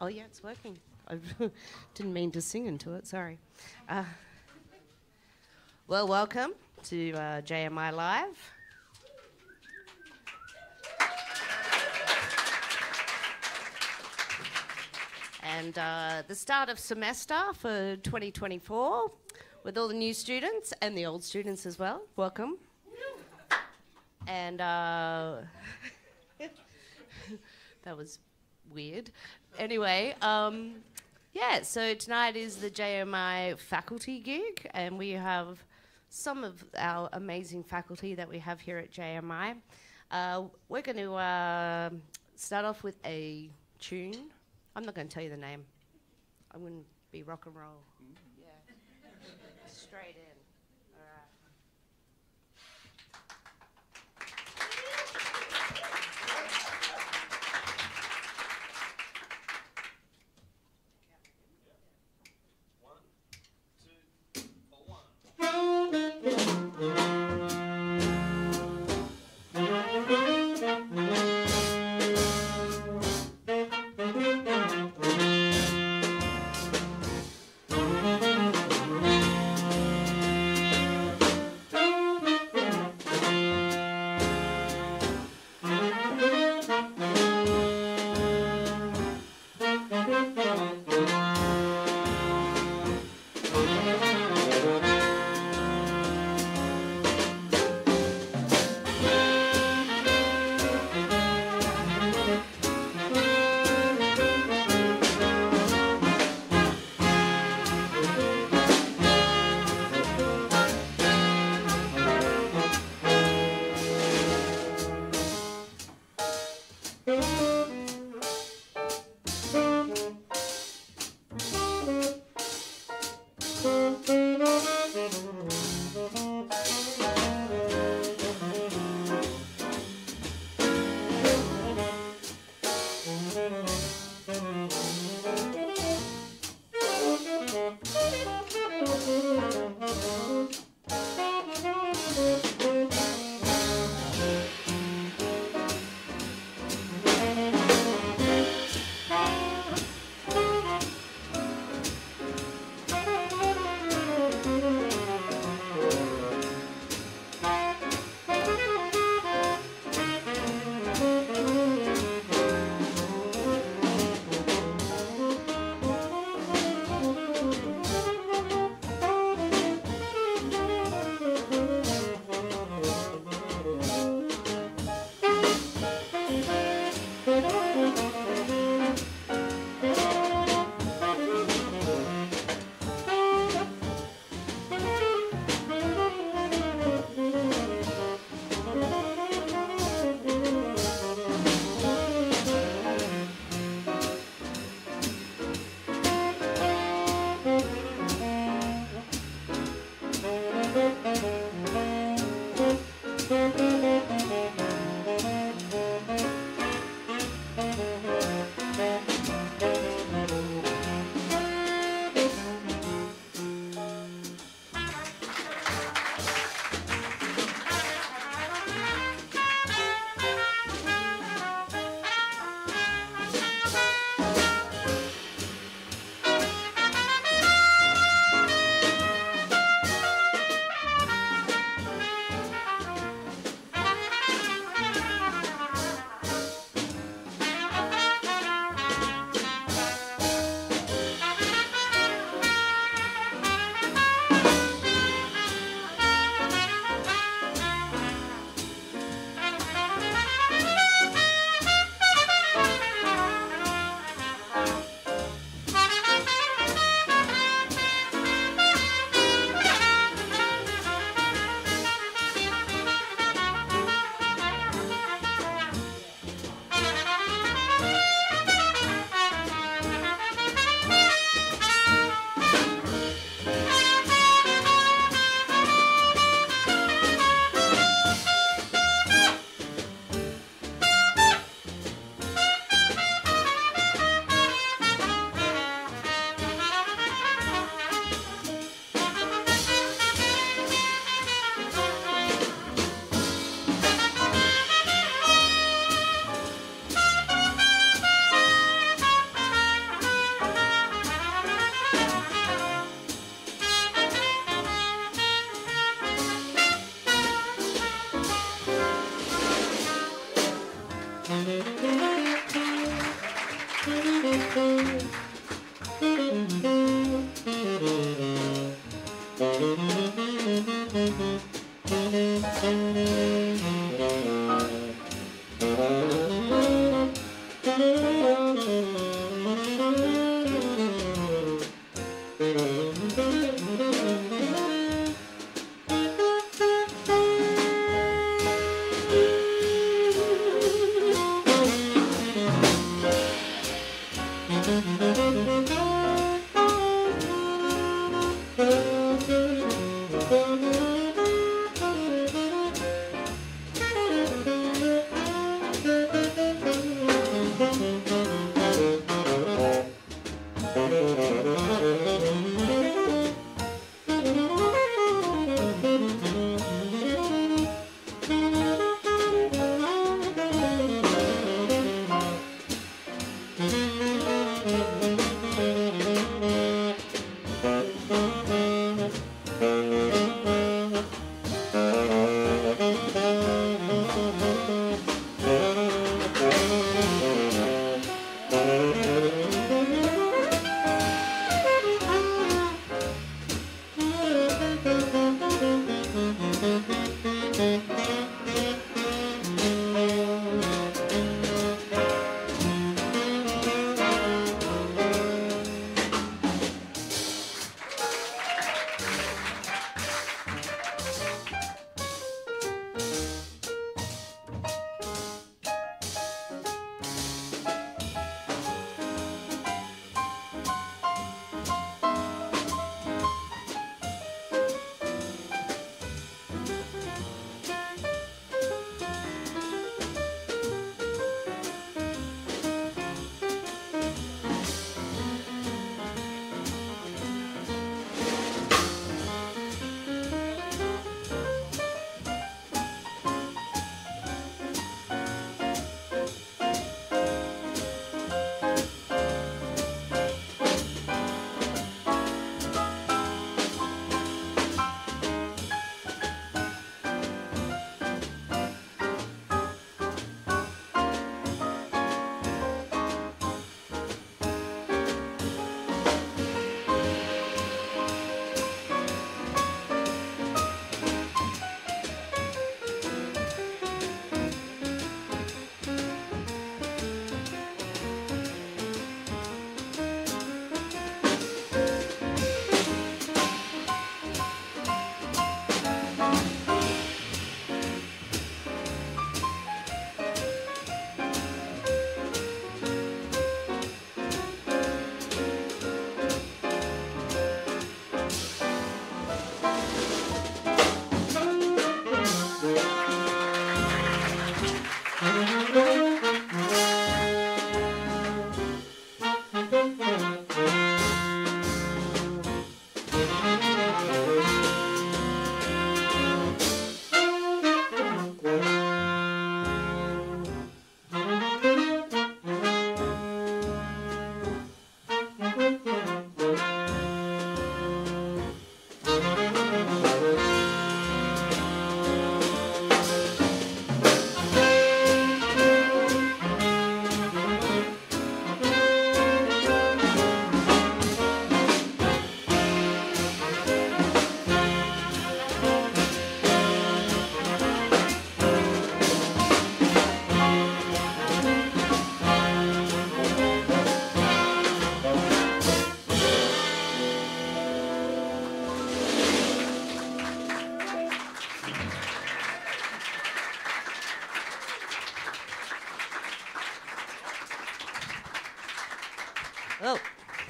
Oh, yeah, it's working. I didn't mean to sing into it, sorry. Uh, well, welcome to uh, JMI Live. And uh, the start of semester for 2024 with all the new students and the old students as well. Welcome. And uh, that was weird. Anyway, um, yeah, so tonight is the JMI faculty gig, and we have some of our amazing faculty that we have here at JMI. Uh, we're going to uh, start off with a tune. I'm not going to tell you the name. I'm going to be rock and roll. Yeah. Straight in.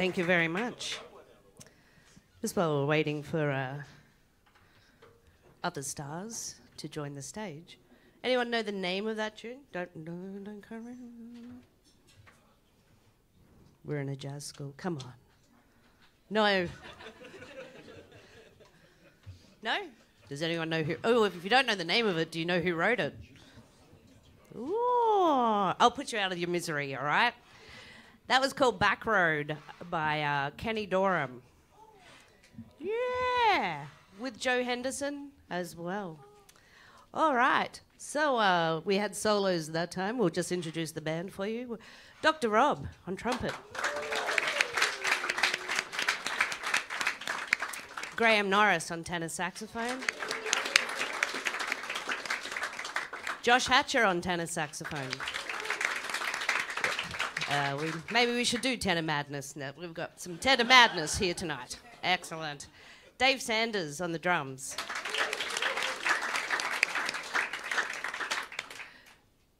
Thank you very much. Just while we're waiting for uh, other stars to join the stage, anyone know the name of that tune? Don't no, don't come around. We're in a jazz school. Come on. No. no? Does anyone know who? Oh, if you don't know the name of it, do you know who wrote it? Ooh, I'll put you out of your misery, all right? That was called Back Road by uh, Kenny Dorham. Yeah, with Joe Henderson as well. All right, so uh, we had solos that time. We'll just introduce the band for you. Dr. Rob on trumpet. Graeme Norris on tenor saxophone. Josh Hatcher on tenor saxophone. Uh, we, maybe we should do tenor madness. Now. We've got some tenor madness here tonight. Excellent. Dave Sanders on the drums.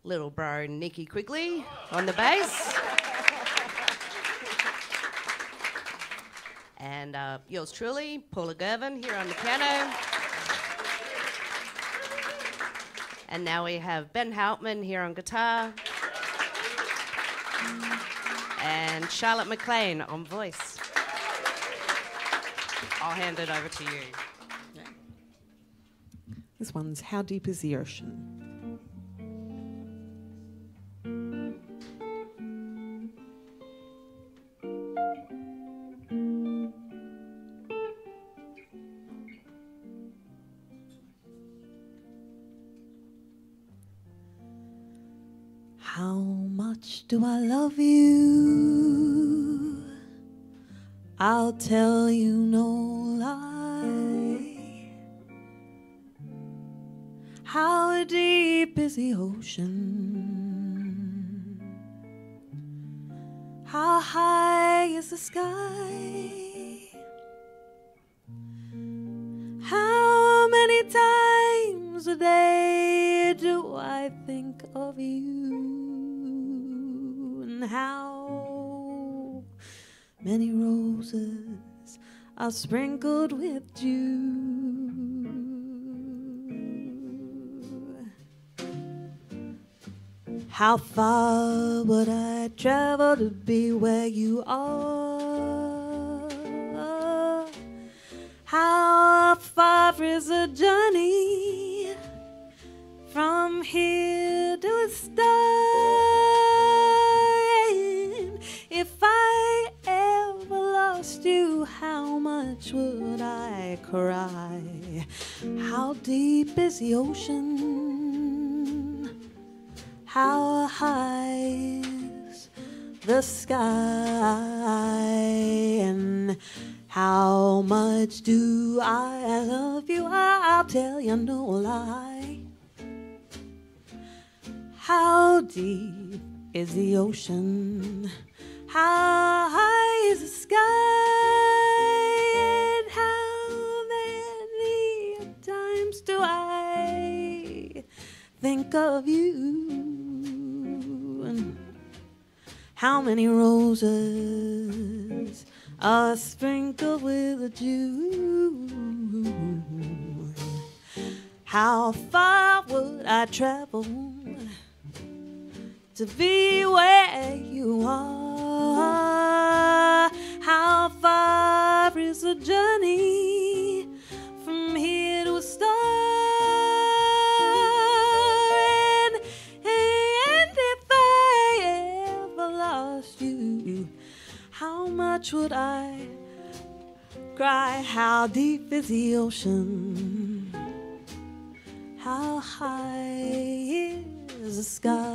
Little bro Nicky Quigley on the bass. and uh, yours truly, Paula Girvan, here on the piano. And now we have Ben Hauptmann here on guitar. And Charlotte McLean on voice. I'll hand it over to you. This one's How Deep is the Ocean? I love you? I'll tell you no lie. How deep is the ocean? How high is the sky? How many times a day do I think of you? How many roses are sprinkled with dew? How far would I travel to be where you are? How far is the journey from here to a star? Cry? How deep is the ocean? How high is the sky? And how much do I love you? I'll tell you no lie. How deep is the ocean? How high is the sky? Think of you? And how many roses are sprinkled with a dew? How far would I travel to be where you are? How far is the journey from here to a star? Much would I cry? How deep is the ocean? How high is the sky?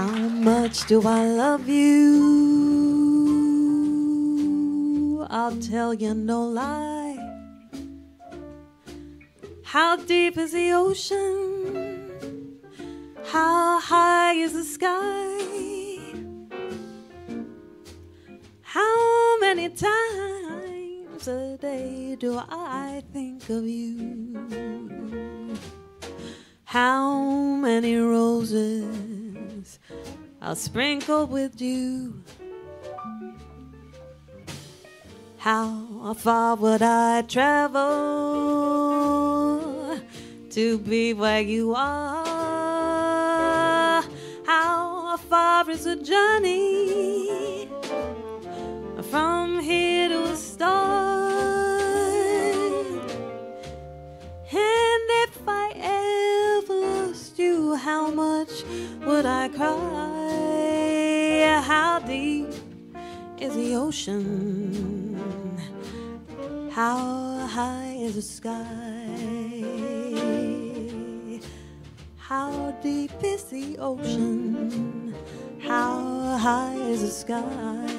How much do I love you? I'll tell you no lie. How deep is the ocean? How high is the sky? Are sprinkled with dew? How far would I travel to be where you are? How far is the journey from here to a star? And if I ever lost you, how much would I cry? How deep is the ocean? How high is the sky? How deep is the ocean? How high is the sky?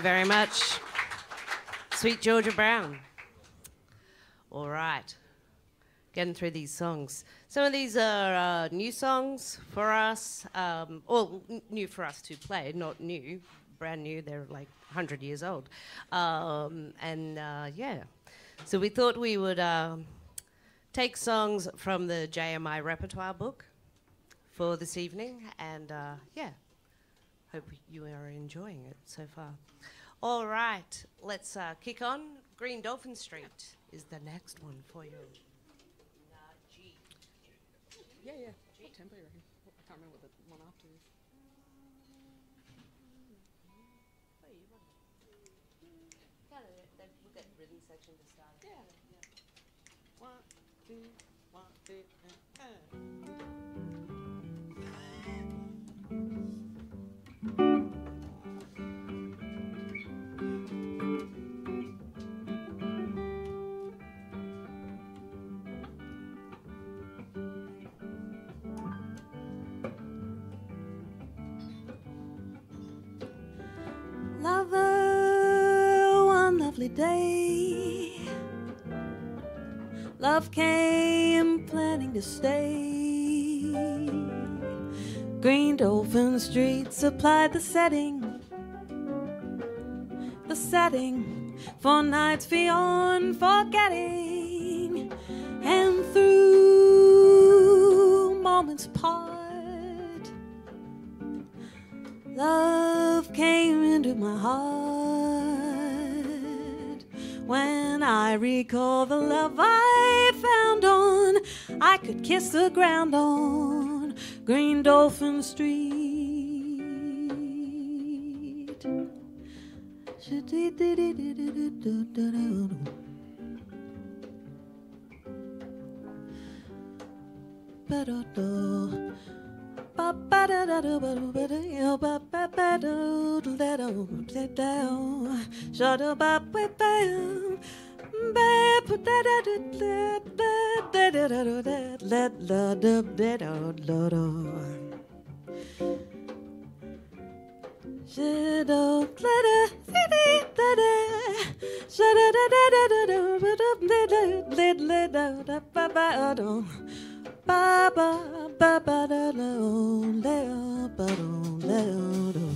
You very much. Sweet Georgia Brown. All right. Getting through these songs. Some of these are uh, new songs for us, um, or new for us to play, not new, brand new. They're like 100 years old. Um, and uh, yeah, so we thought we would um take songs from the JMI repertoire book for this evening, and uh, yeah, Hope you are enjoying it so far. All right, let's uh, kick on. Green Dolphin Street is the next one for you. Yeah, yeah. What lovely day. Love came planning to stay. Green Dolphin Street supplied the setting. The setting for nights beyond forgetting. And through moments part. Love came into my heart when I recall the love I found on. I could kiss the ground on Green Dolphin Street. Ba-da-da. Shut up, ba ba ba ba da da oh, le, ba do le, do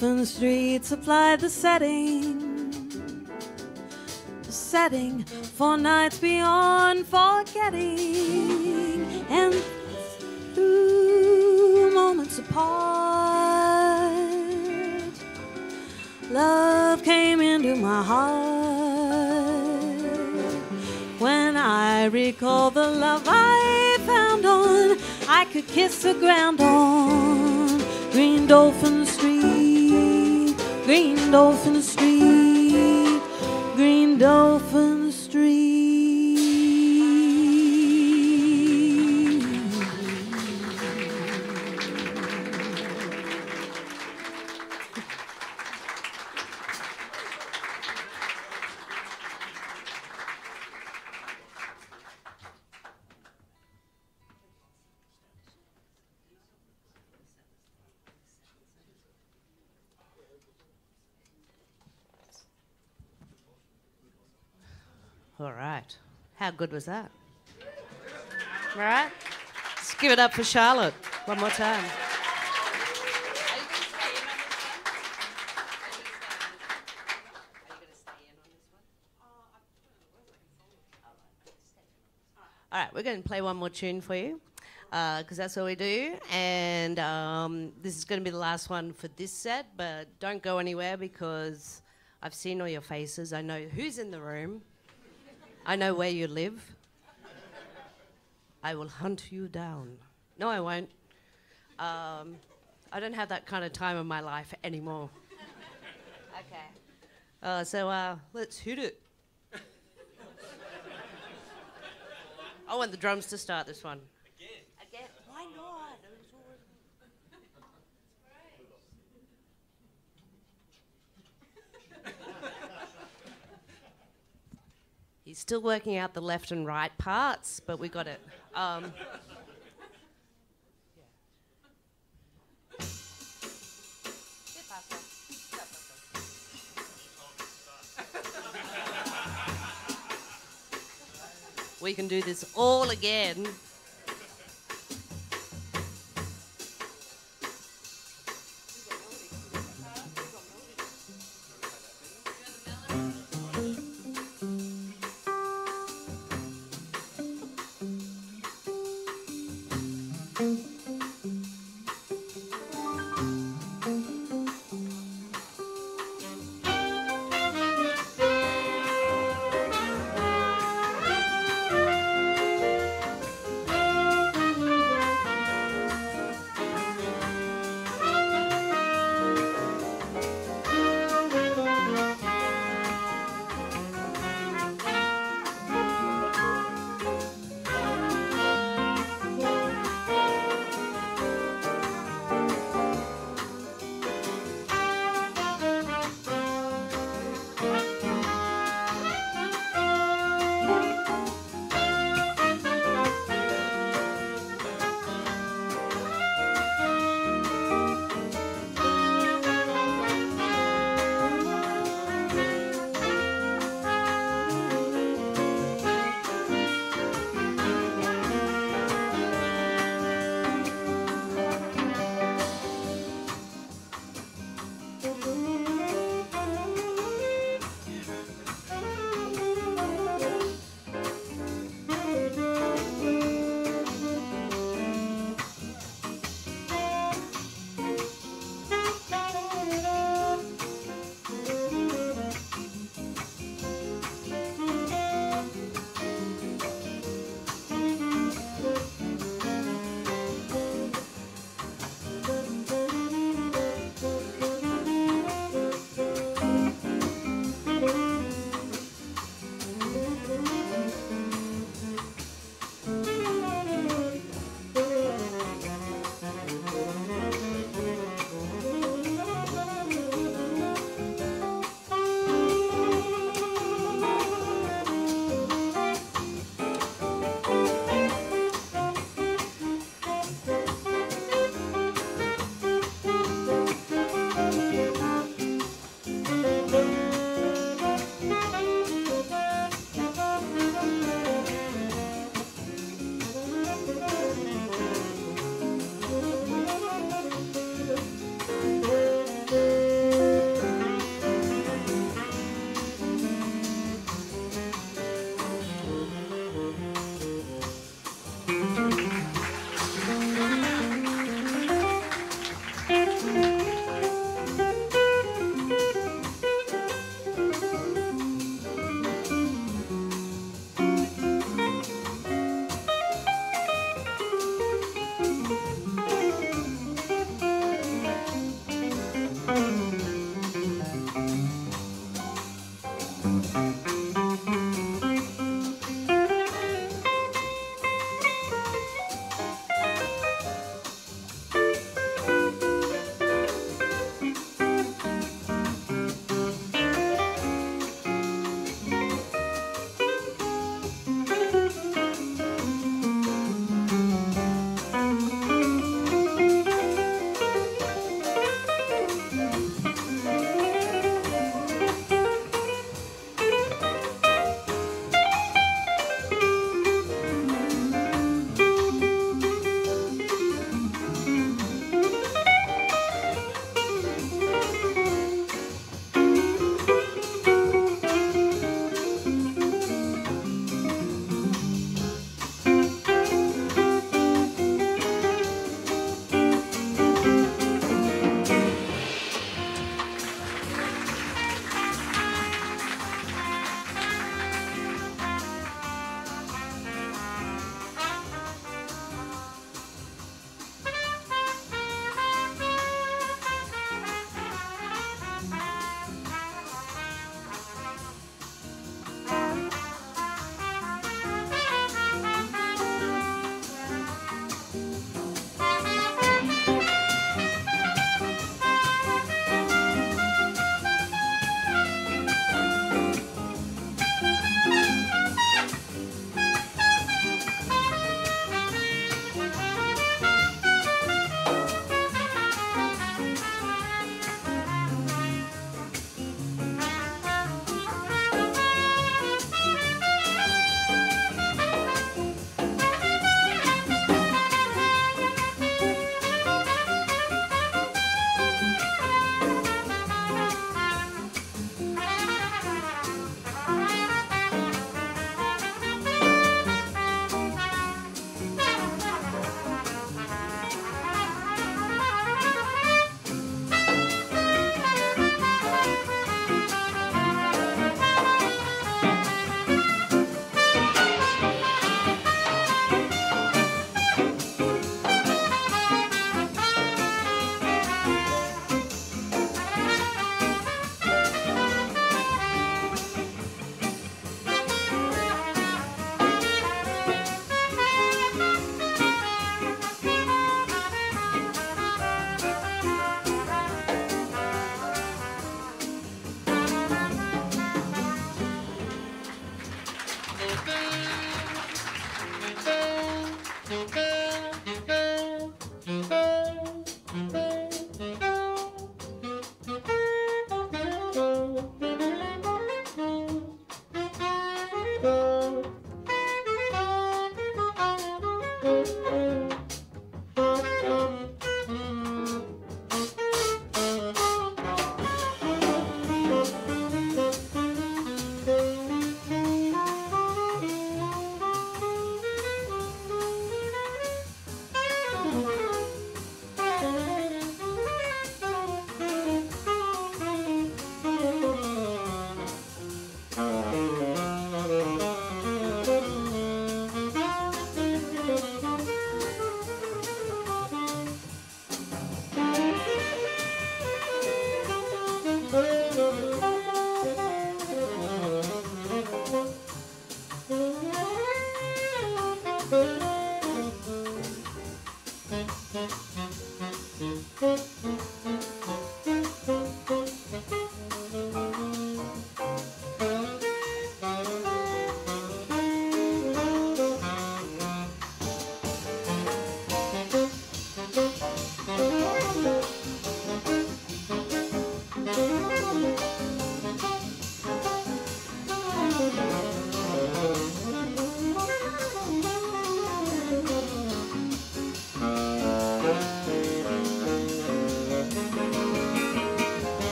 Green Dolphin Street supply the setting, the setting for nights beyond was that? All right. Let's give it up for Charlotte one more time. All right, we're going to play one more tune for you because that's all we do. And um, this is going to be the last one for this set, but don't go anywhere because I've seen all your faces. I know who's in the room. I know where you live. I will hunt you down. No, I won't. Um, I don't have that kind of time in my life anymore. okay. Uh, so uh, let's hit it. I want the drums to start this one. Again? Again? Why not? He's still working out the left and right parts, but we got it. Um, we can do this all again.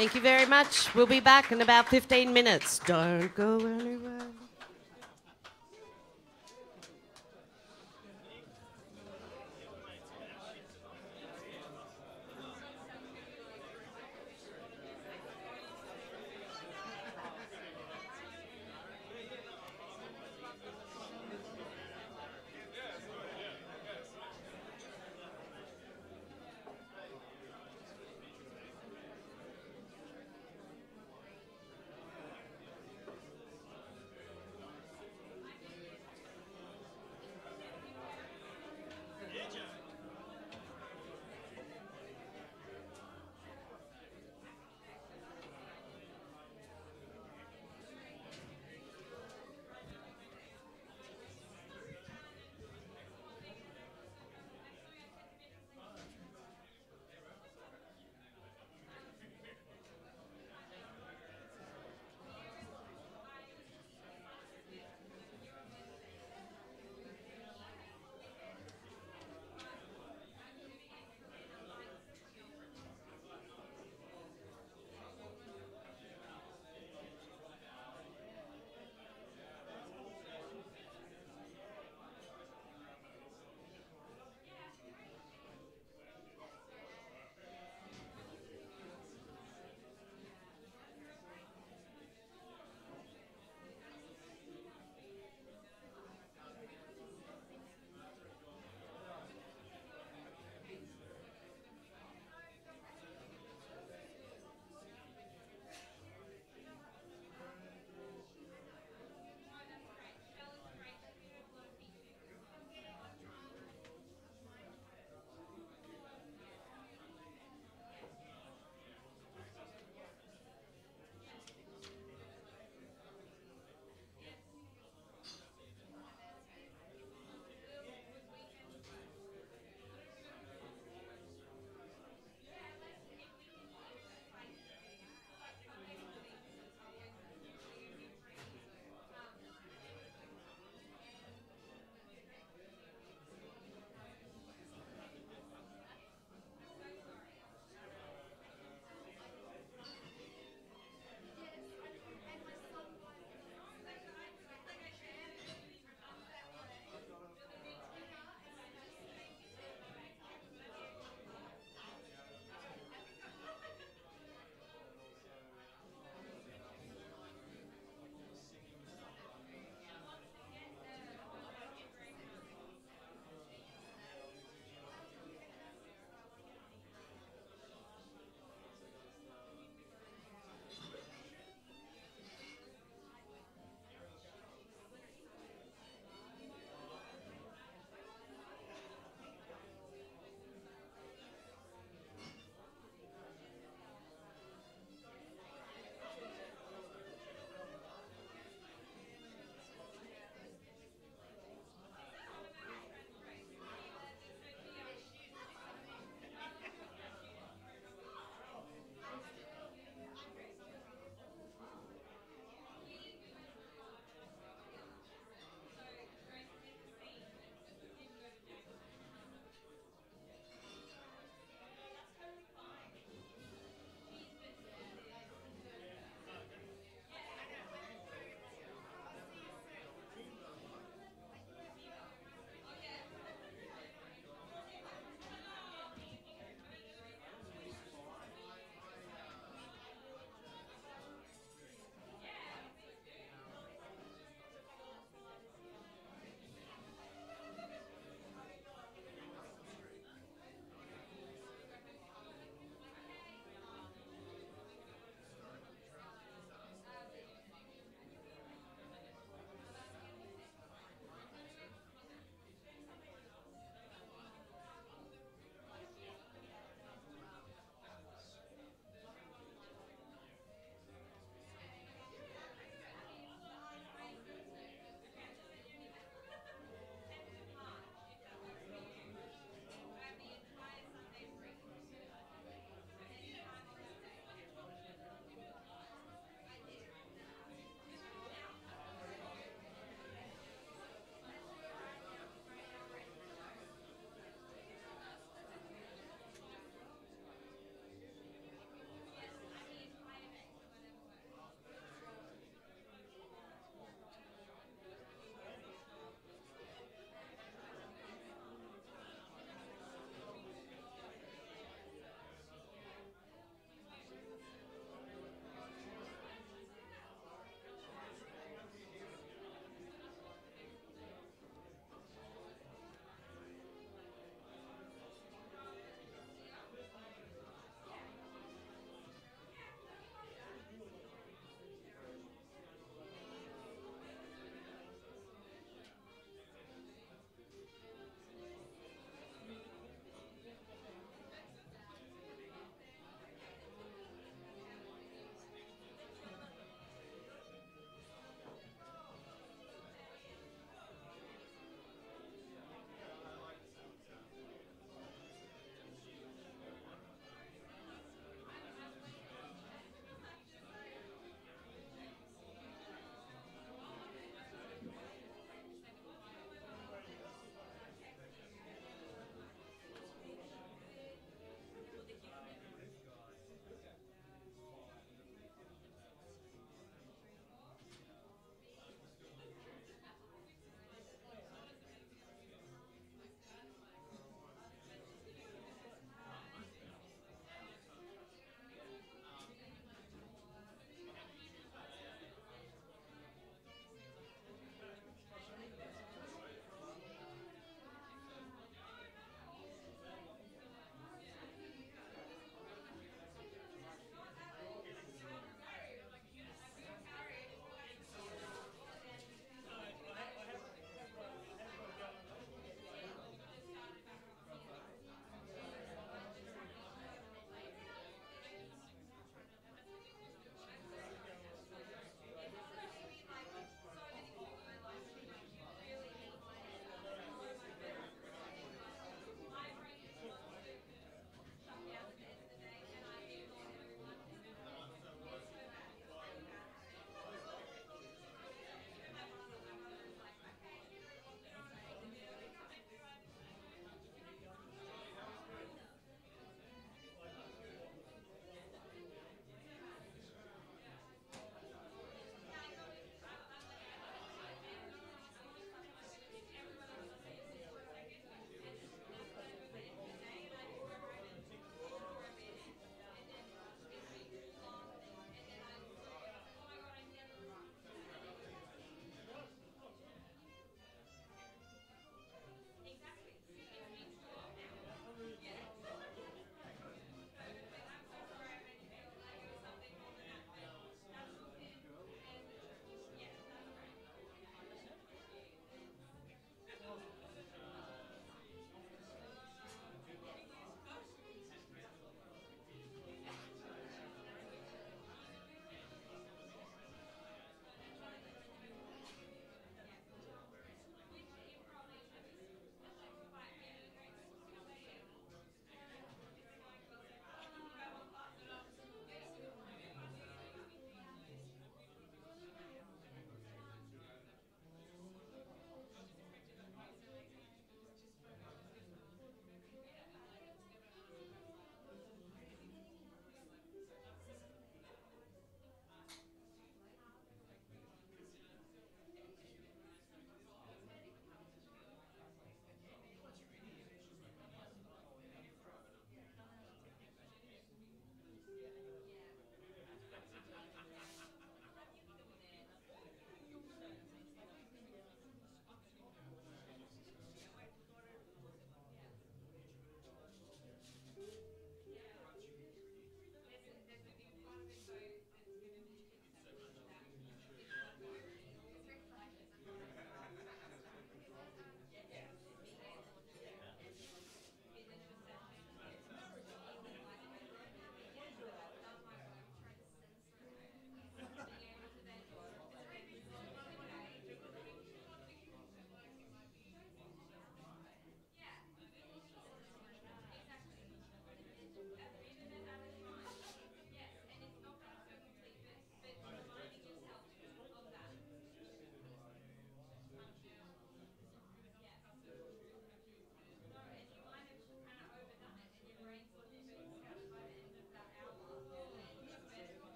Thank you very much. We'll be back in about 15 minutes. Don't go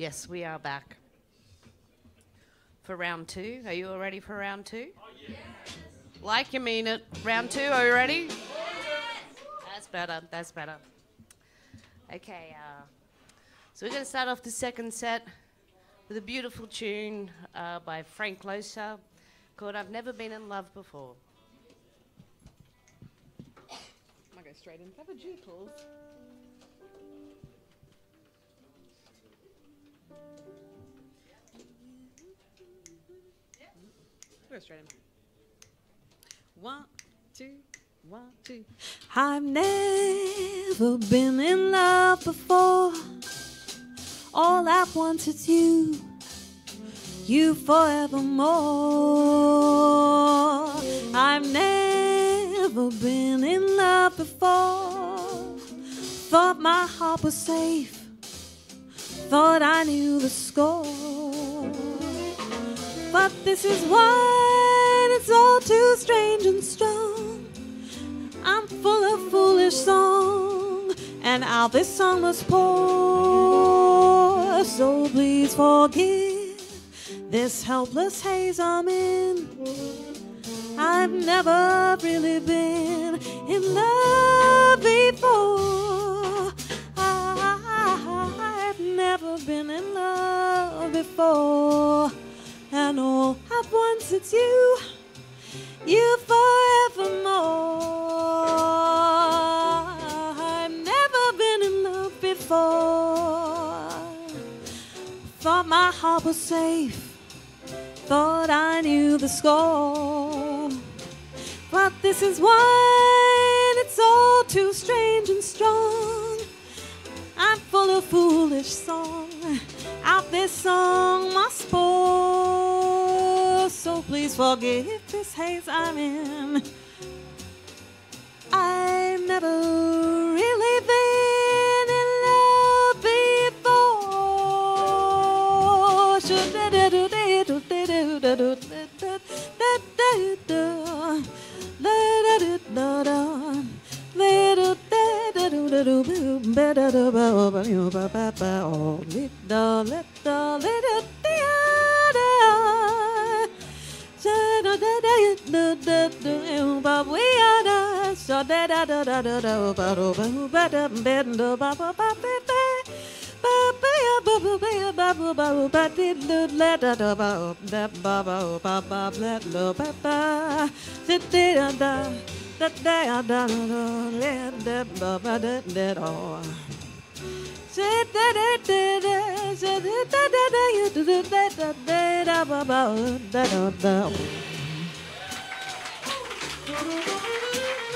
Yes, we are back. For round two. Are you all ready for round two? Like you mean it. Round two, are you ready? Yes. That's better, that's better. Okay, uh, so we're going to start off the second set with a beautiful tune uh, by Frank Loesser called I've Never Been in Love Before. Might go straight in. Have a G, straight in. One, two, one, two. I've never been in love before. All at once it's you, you forevermore. I've never been in love before. Thought my heart was safe, thought I knew the score. But this is why it's all too strange and strong. I'm full of foolish song, and out this song must pour. So please forgive this helpless haze I'm in. I've never really been in love before. I've never been in love before. And all at once it's you you forevermore. I've never been in love before. Thought my heart was safe, thought I knew the score. But this is why it's all too strange and strong. I'm full of foolish song. Out this song must pour. Please forgive this haze I'm in. I never really been in love before. Little do do do ba we are da so da da da da da da ba do ba do ba da ba do ba ba ba ba ba ba ba ya ba ba ba ya ba ba ba ba di do la da da ba da ba ba ba ba la do ba ba di di da da da da da da da da ba ba da da da da da da da Thank you.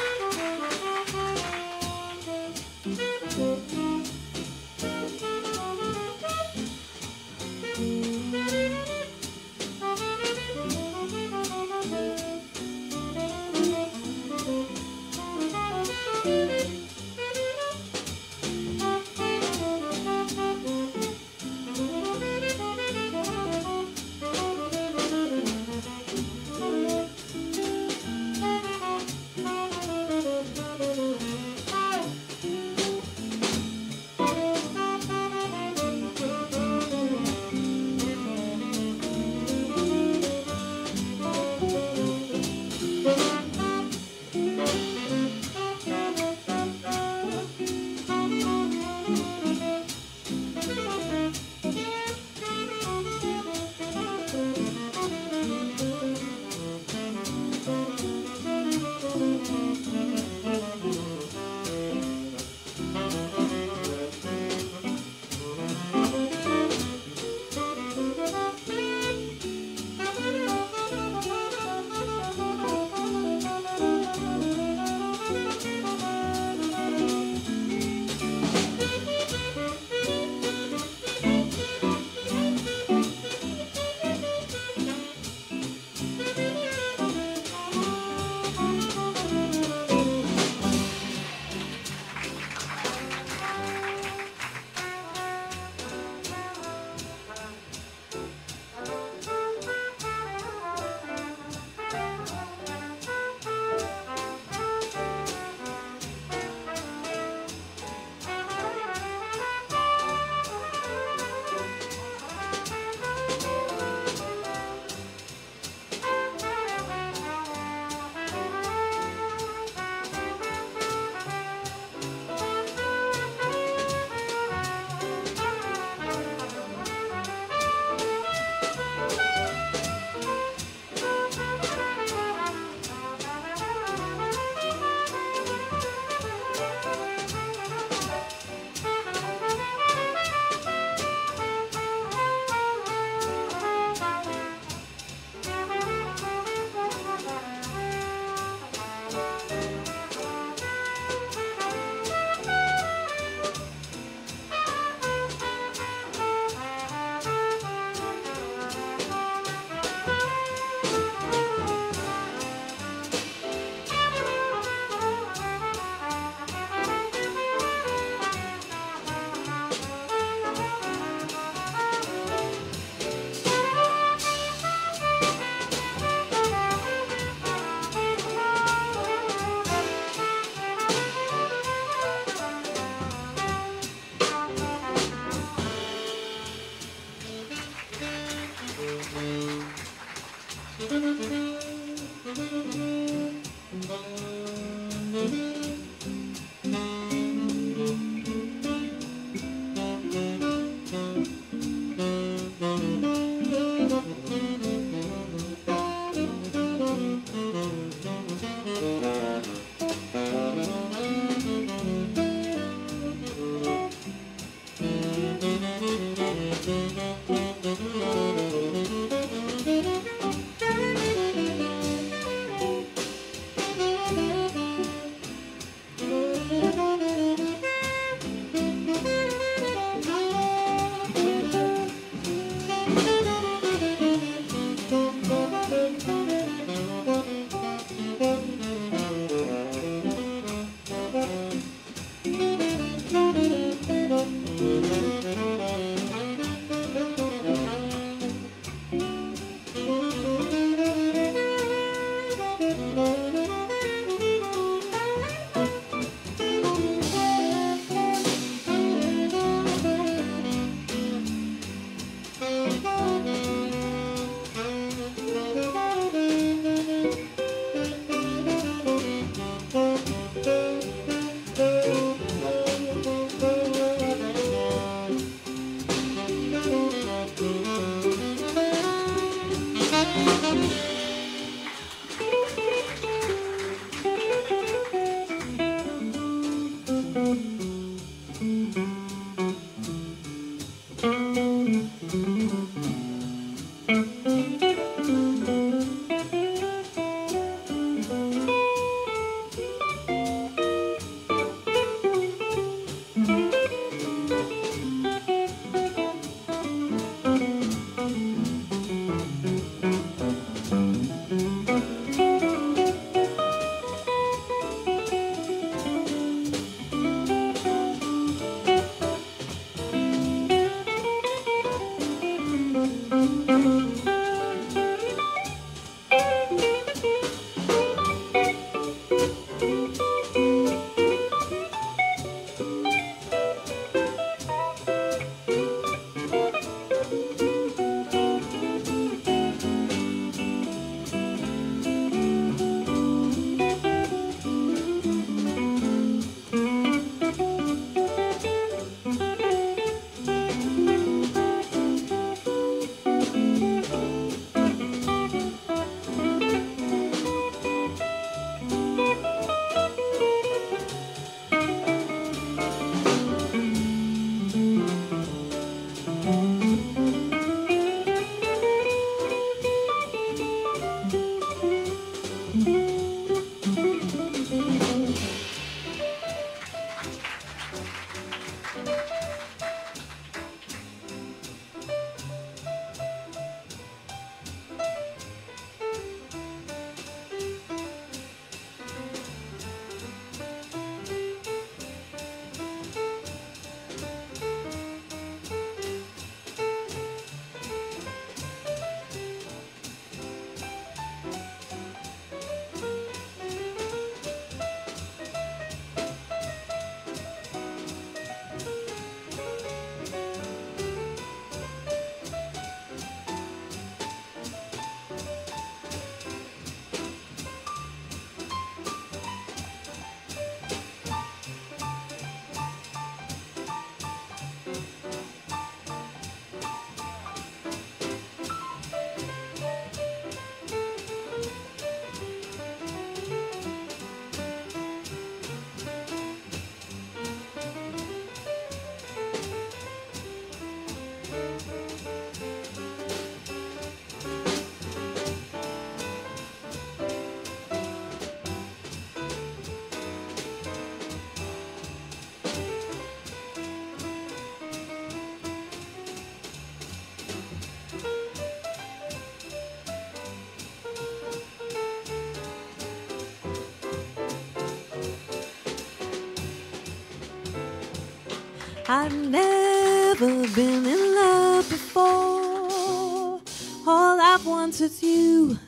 I've never been in love before. All I've wanted you,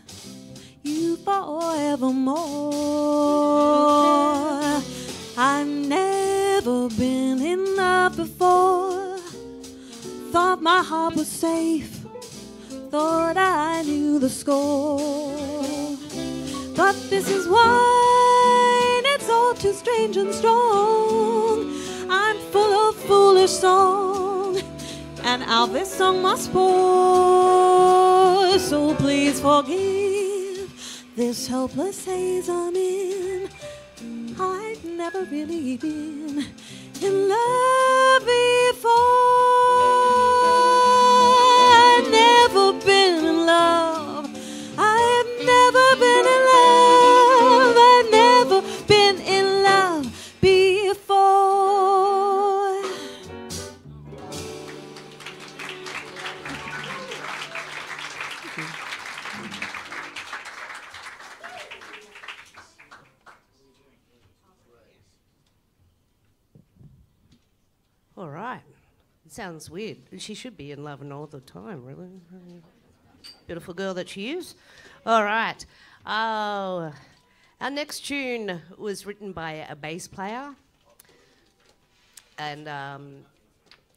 you forevermore. I've never been in love before. Thought my heart was safe. thought I knew the score. But this is wine, song must pour. So please forgive this helpless haze I'm in. I've never really sounds weird. She should be in love and all the time, really. Beautiful girl that she is. All right. Oh, our next tune was written by a bass player. And um,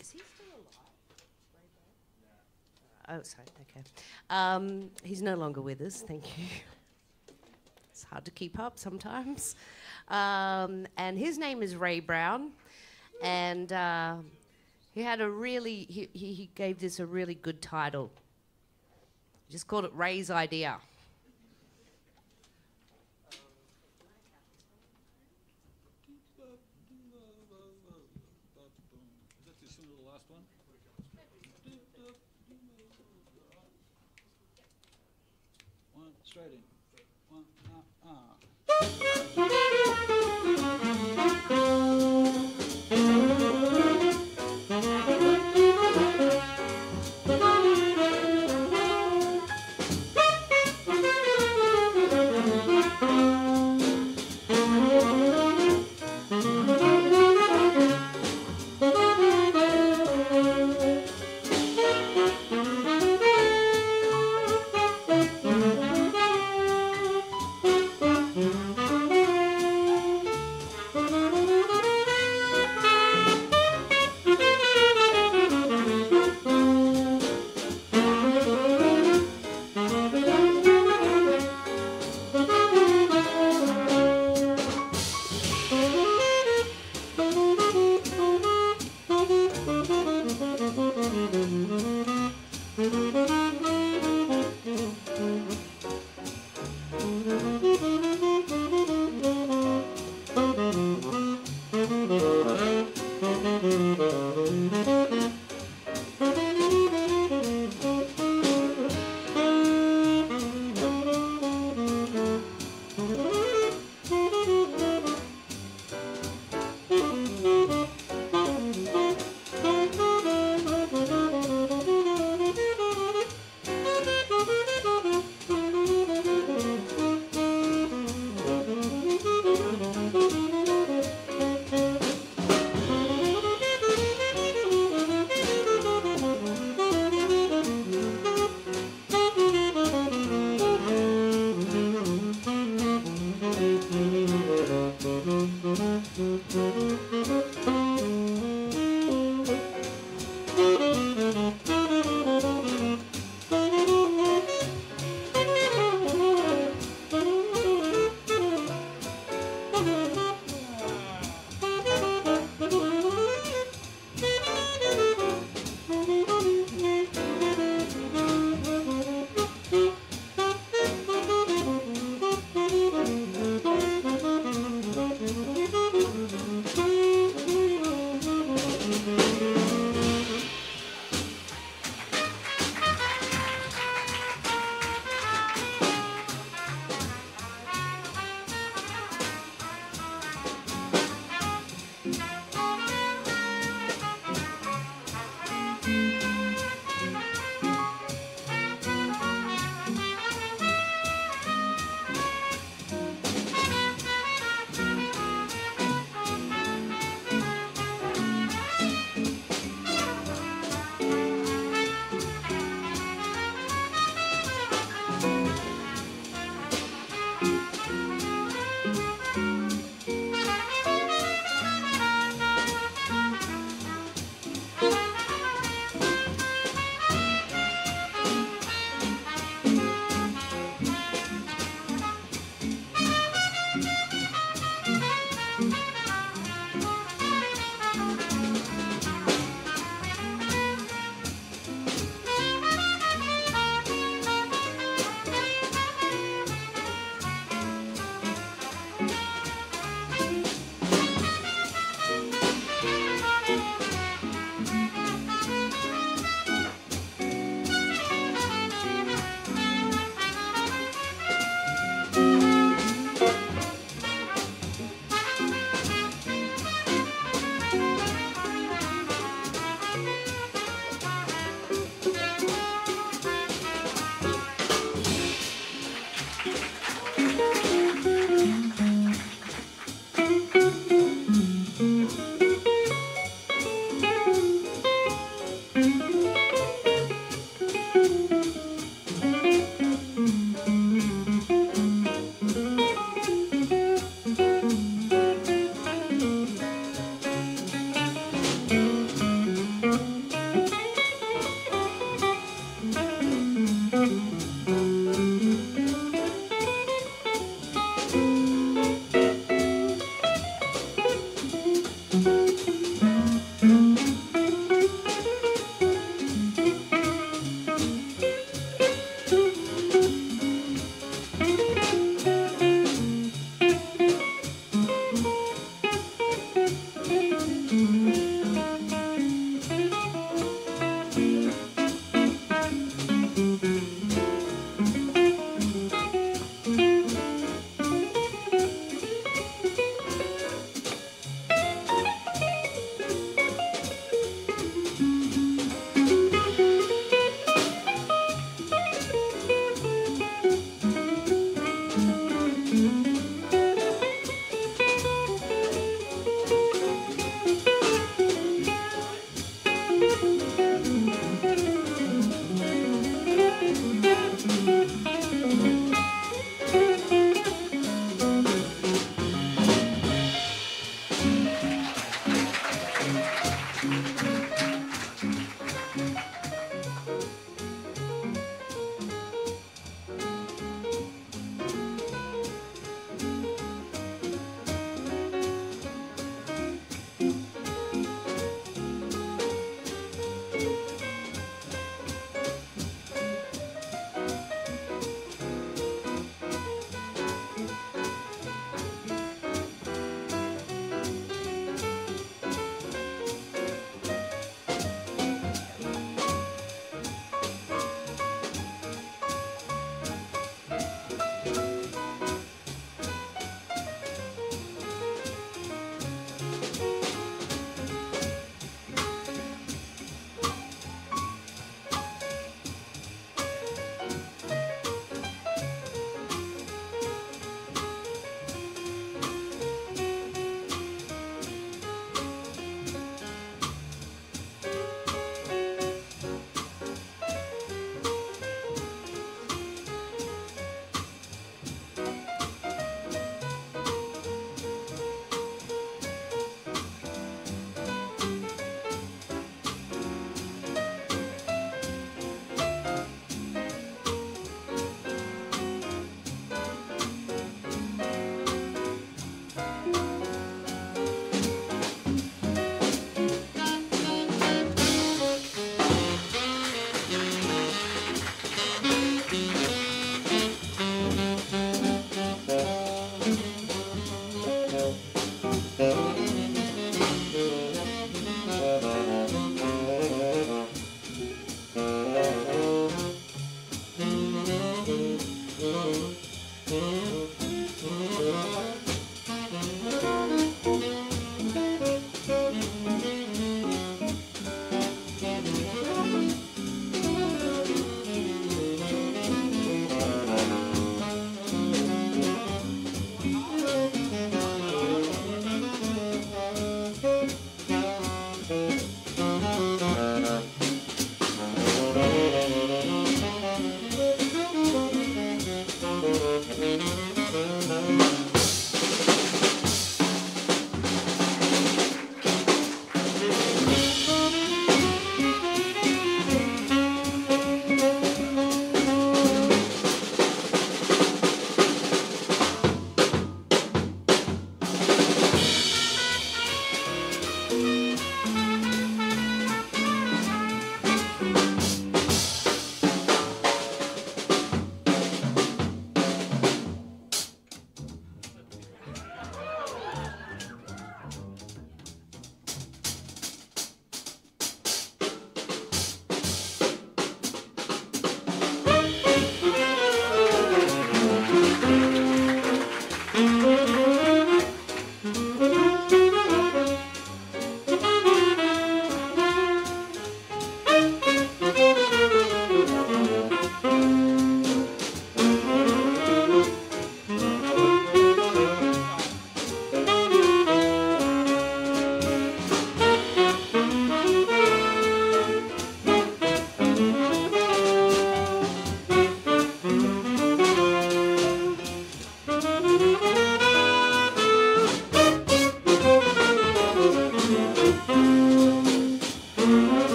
is he still alive? Oh, sorry. Okay. Um, he's no longer with us. Thank you. It's hard to keep up sometimes. Um, and his name is Ray Brown. And uh, he had a really, he, he, gave this a really good title. He just called it Ray's Idea.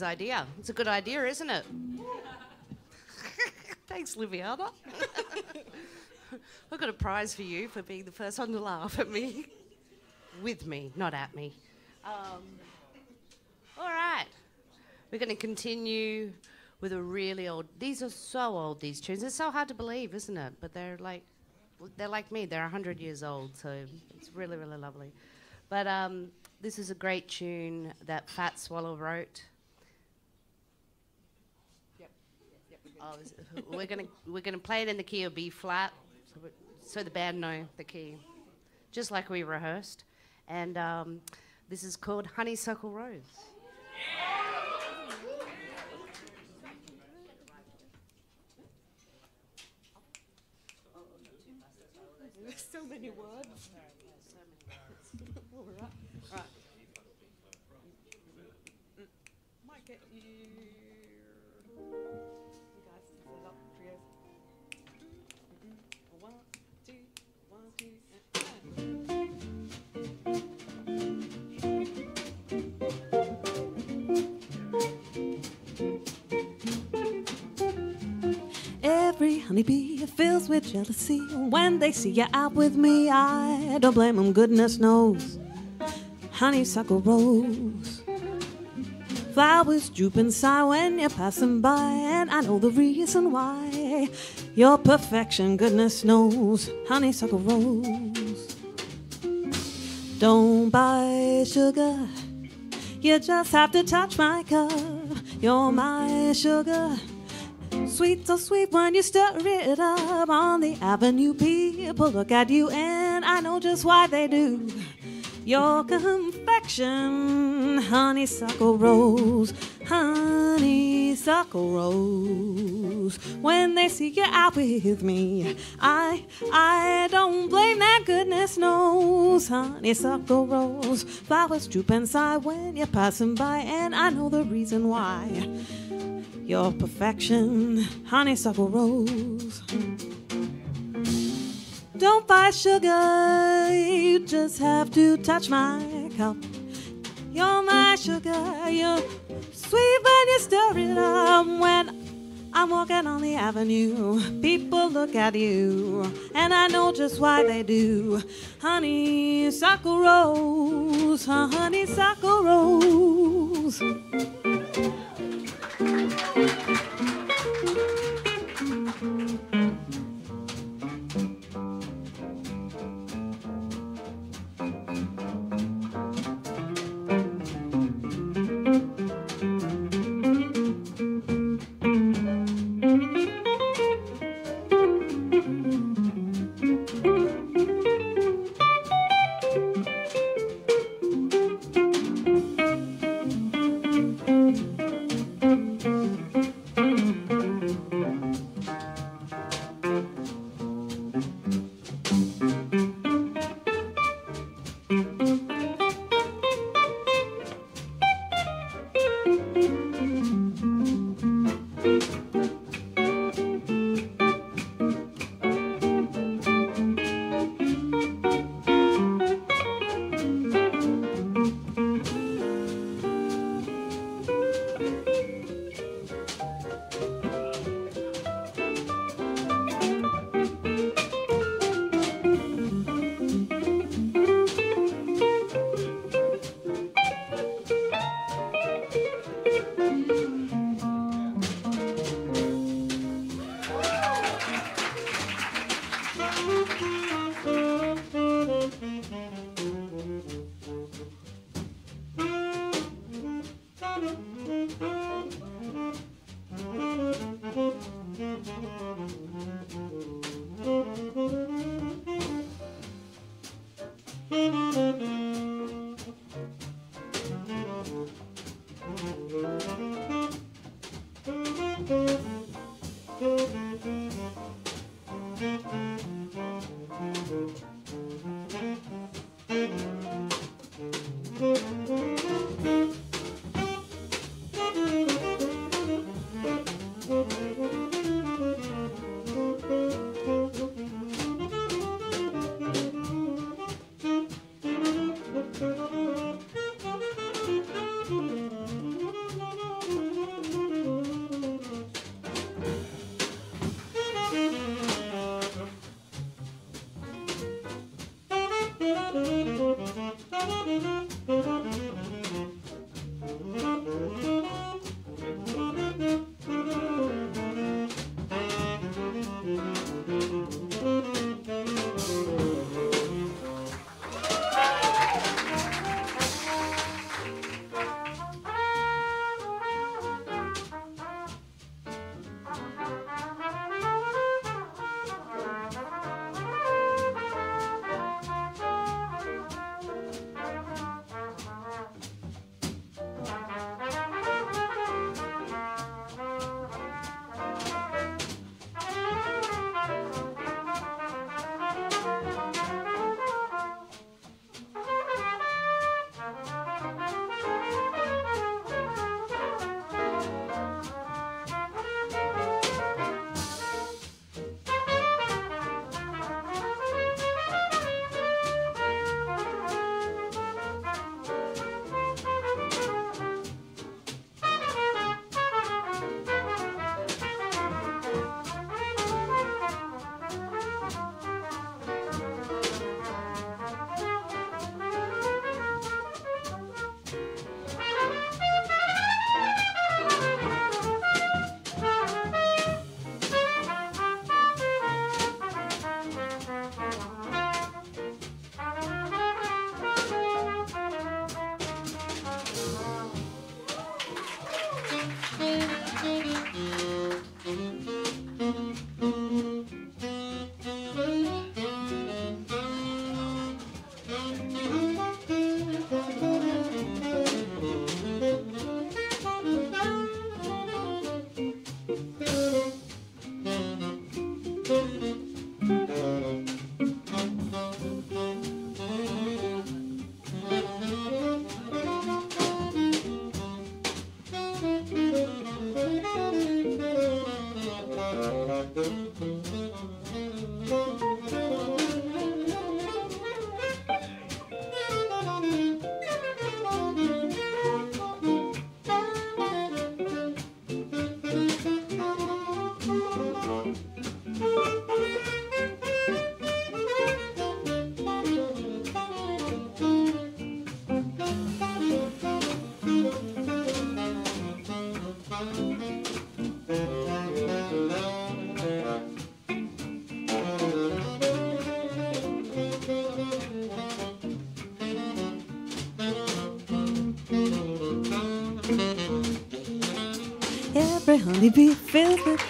Ray's idea. It's a good idea, isn't it? Thanks, Liviana. I've got a prize for you for being the first one to laugh at me. With me, not at me. Um, all right. We're going to continue with a really old. These are so old. These tunes. It's so hard to believe, isn't it? But they're like, they're like me. They're hundred years old. So it's really, really lovely. But um, this is a great tune that Fats Waller wrote. Oh, we're gonna we're gonna play it in the key of B flat, so, so the band know the key, just like we rehearsed. And um, this is called Honeysuckle Rose. So many words. Honeybee fills with jealousy when they see you out with me. I don't blame them, goodness knows. Honeysuckle rose. Flowers droop and sigh when you're passing by, and I know the reason why. Your perfection, goodness knows. Honeysuckle rose. Don't buy sugar. You just have to touch my cup. You're my sugar. Sweet, so sweet when you stir it up on the avenue. People look at you, and I know just why they do. Your confection, honeysuckle rose, honeysuckle rose. When they see you out with me, I, I don't blame that goodness knows. Honeysuckle rose, flowers droop and sigh when you're passing by, and I know the reason why your perfection, honeysuckle rose. Don't buy sugar, you just have to touch my cup. You're my sugar, you're sweet when you stir it up. When I'm walking on the avenue. People look at you, and I know just why they do. Honeysuckle rose, honeysuckle rose.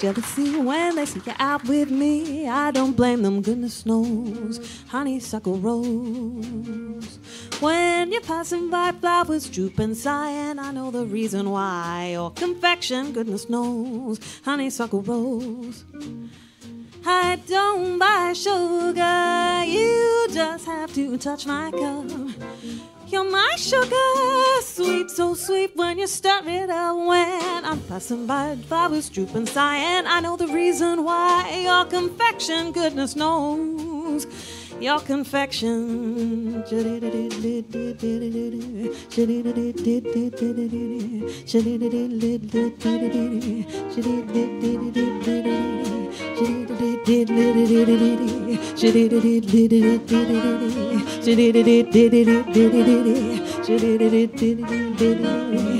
Jealousy when they see you out with me. I don't blame them, goodness knows. Honeysuckle rose. When you're passing by, flowers droop and sigh, and I know the reason why. Your confection, goodness knows. Honeysuckle rose. I don't buy sugar, you just have to touch my cup. You're my sugar, sweet, so sweet when you stir it up. I'm passing by, flowers droop and sigh, and I know the reason why. Your confection, goodness knows. Your confection.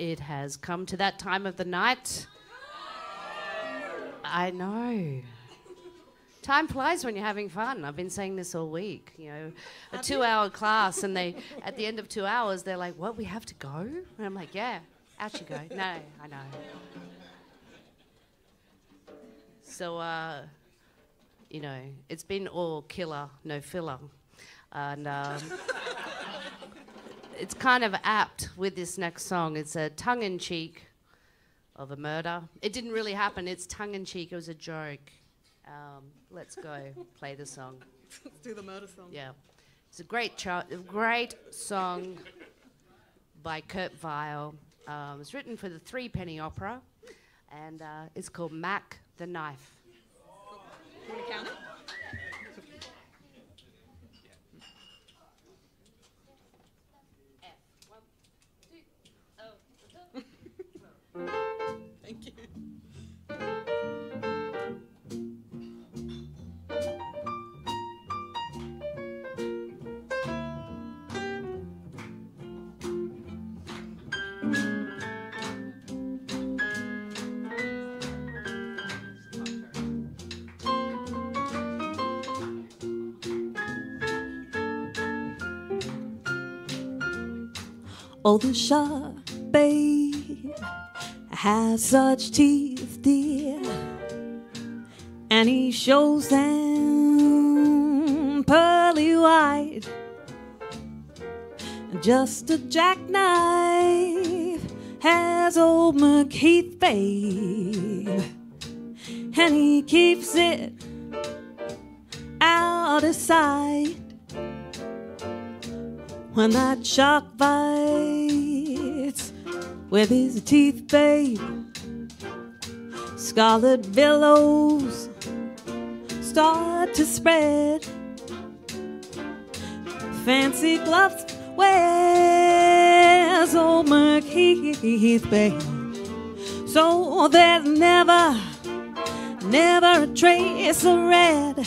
It has come to that time of the night. I know. Time flies when you're having fun. I've been saying this all week. You know, a two-hour class, and they, at the end of two hours, they're like, "What? We have to go?" And I'm like, "Yeah, out you go." No, I know. So, uh, you know, it's been all killer, no filler, and. Um, it's kind of apt with this next song. It's a tongue in cheek of a murder. It didn't really happen. It's tongue in cheek. It was a joke. Um, let's go play the song. Let's do the murder song. Yeah, it's a great, cho- great song by Kurt Weill. Um, it's written for the Threepenny Opera, and uh, it's called Mack the Knife. Oh, the shark, babe, has such teeth, dear, and he shows them pearly white. Just a jackknife has old MacHeath, babe, and he keeps it out of sight when that shark bites with his teeth, babe. Scarlet billows start to spread. Fancy gloves wears old MacHeath, babe. So there's never, never a trace of red.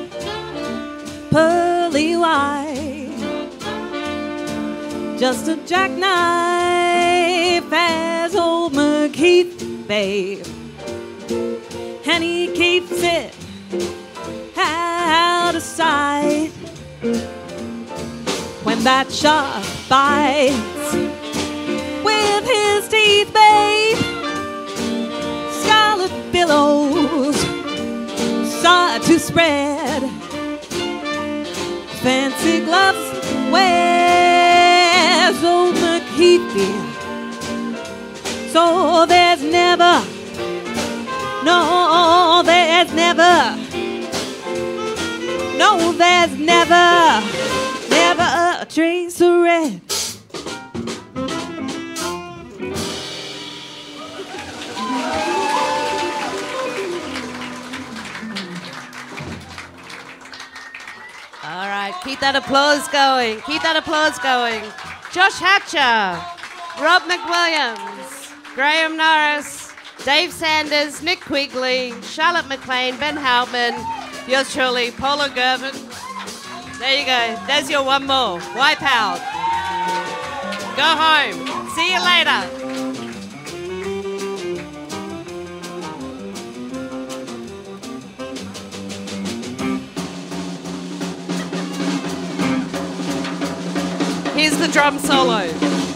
pearly white. Just a jackknife as old MacHeath, babe. And he keeps it out of sight. When that shark bites with his teeth, babe, scarlet billows start to spread. Fancy gloves wears old McKeithy. So there's never, no, there's never, no, there's never, never a trace of red. All right, keep that applause going. Keep that applause going. Josh Hatcher, Rob McWilliams, Graeme Norris, Dave Sanders, Nick Quigley, Charlotte McLean, Ben Hauptmann, yours truly, Paula Girvan. There you go. There's your one more. Wipe out. Go home. See you later. Here's the drum solo.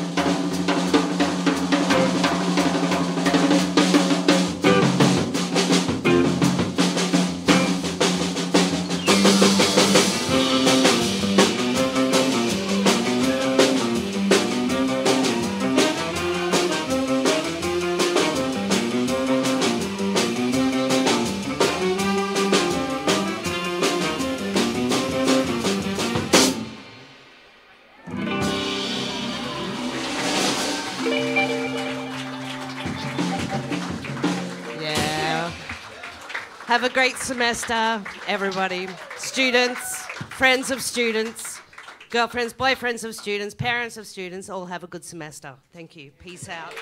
Have a great semester, everybody. Students, friends of students, girlfriends, boyfriends of students, parents of students, all have a good semester. Thank you. Peace out.